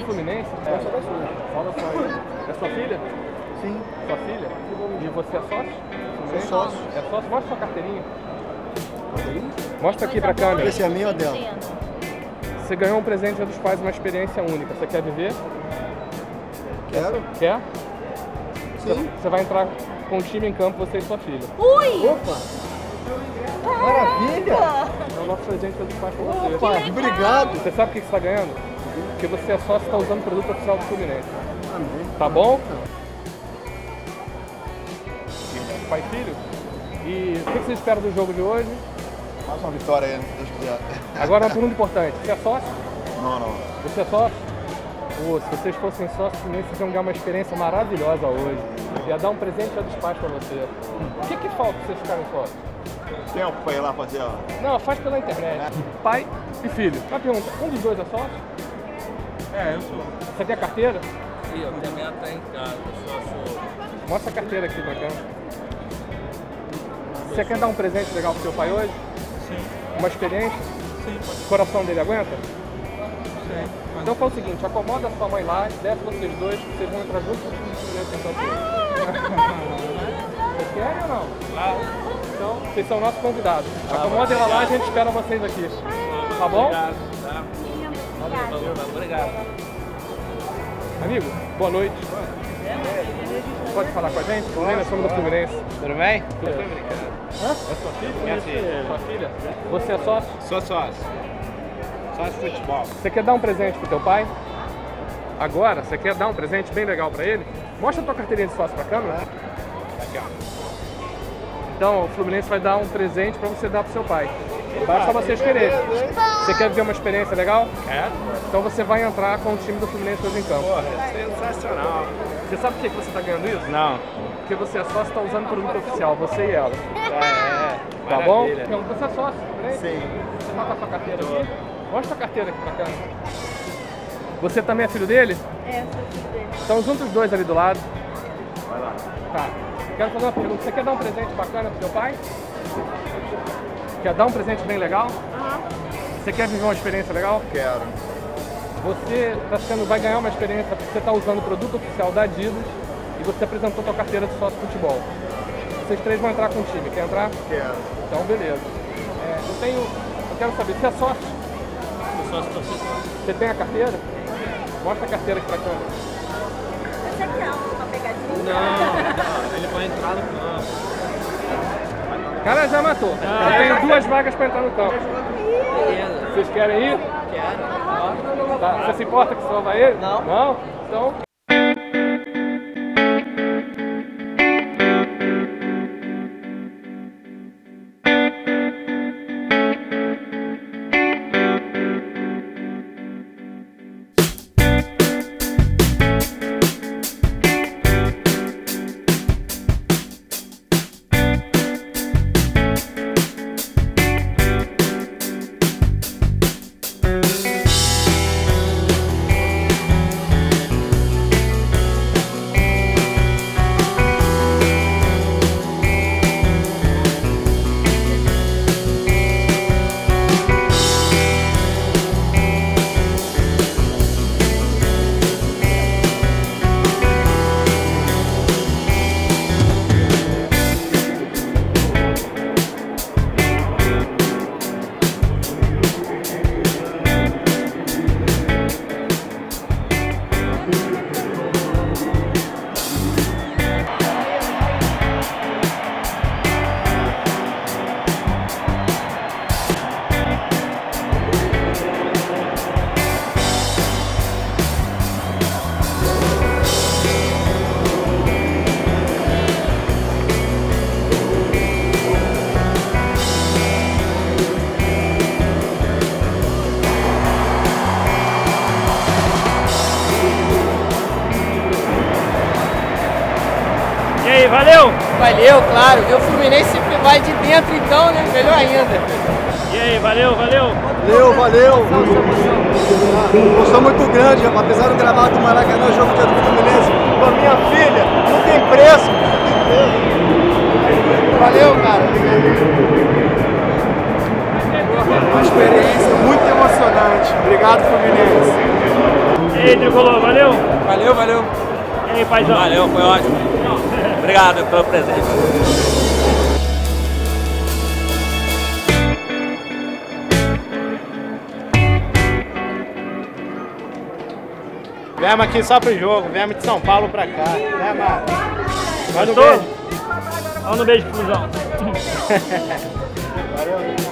do Fluminense? É, só da sua. Só da sua. É sua filha? Sim. Sua filha? E você é sócio? Sou sócio. É sócio? Mostra sua carteirinha. Mostra aqui pra câmera. Esse é meu ou dela? Você ganhou um presente dos pais, uma experiência única. Você quer viver? Quero. Quer? Sim. Você vai entrar com o time em campo, você e sua filha. Ui! Opa! Maravilha! É o nosso presente dos pais pra você. Opa, obrigado! Você sabe o que você está ganhando? Porque você é sócio e está usando o produto oficial do Fluminense. Amém. Tá bom? Pai e filho? E o que você espera do jogo de hoje? Mais uma vitória aí, se Deus quiser. Agora uma pergunta importante. Você é sócio? Não, não. Você é sócio? Pô, se vocês fossem sócios, Fluminense, vocês iam ganhar uma experiência maravilhosa hoje. Ia dar um presente dos pais pra você. O que que falta pra vocês ficarem sócios? Tempo pra ir lá fazer, ó. Não, faz pela internet. Pai e filho. Uma pergunta, um dos dois é sócio? É, eu sou. Você tem a carteira? Sim, eu tenho a minha tá em casa, só sou. Mostra a carteira aqui pra cá. Você quer dar um presente legal pro seu pai hoje? Sim, Uma experiência? sim, pode O coração dele aguenta? ser. Então faz o seguinte, acomoda sua mãe lá, desce vocês dois, que vocês vão entrar juntos Campo. Vocês querem ou não? Claro. Então, vocês são nossos convidados. Acomoda ela lá, a gente espera vocês aqui. Tá bom? Obrigado, Valeu, valeu, obrigado. Amigo, boa noite. Pode falar com a gente? Lembra, somos do Fluminense. Tudo bem? Tudo bem, obrigado. É sua filha? Minha filha. Sua filha? Você é sócio? Sou sócio. Sócio de futebol. Você quer dar um presente pro teu pai? Agora, você quer dar um presente bem legal pra ele? Mostra a tua carteirinha de sócio pra câmera. Aqui, ó. Então, o Fluminense vai dar um presente pra você dar pro seu pai. Basta vocês quererem. Você quer ver uma experiência legal? Quero? Então você vai entrar com o time do Fluminense hoje em campo. Porra, sensacional. Você sabe por que você está ganhando isso? Não. Porque você é sócio e está usando produto oficial, você e ela. É, Tá bom? maravilha. Então você é sócio, né? Sim. Você tá com a sua carteira aqui? Mostra a carteira aqui pra cá. Você também é filho dele? É, sou filho dele. Estão juntos os dois ali do lado. Vai lá. Tá. Quero fazer uma pergunta. Você quer dar um presente bacana pro seu pai? Quer dar um presente bem legal? Aham. Você quer viver uma experiência legal? Quero. Você tá sendo, vai ganhar uma experiência porque você está usando o produto oficial da Adidas e você apresentou sua carteira de sócio futebol. Vocês três vão entrar com o time. Quer entrar? Quero. Então, beleza. É, eu tenho. Eu quero saber, você é sócio? Sou sócio torcedor. Você tem a carteira? Mostra a carteira aqui pra câmera. Você quer uma pegadinha? Não, ele vai entrar no campo. O cara já matou. Eu tenho duas vagas pra entrar no campo. Beleza. Vocês querem ir? Quero. Tá. Você se importa que vai ele? Não. Não? Então. E aí, valeu? Valeu, claro. Ver o Fluminense sempre vai de dentro, então, né? Melhor ainda. E aí, valeu, valeu? Valeu, valeu. Emoção muito grande, rapaz. apesar do gramado do Maracanã, jogo que é do Fluminense, com a minha filha, não tem preço. Não tem preço. Valeu, cara. Uma experiência muito emocionante. Obrigado, Fluminense. E aí, Tricolor, valeu? Valeu, valeu. E aí, paizão? Valeu, foi ótimo. Obrigado pelo presente. Viemos aqui só pro jogo, viemos de São Paulo pra cá. Né, Mara? Manda um beijo. Manda um beijo pro Fusão.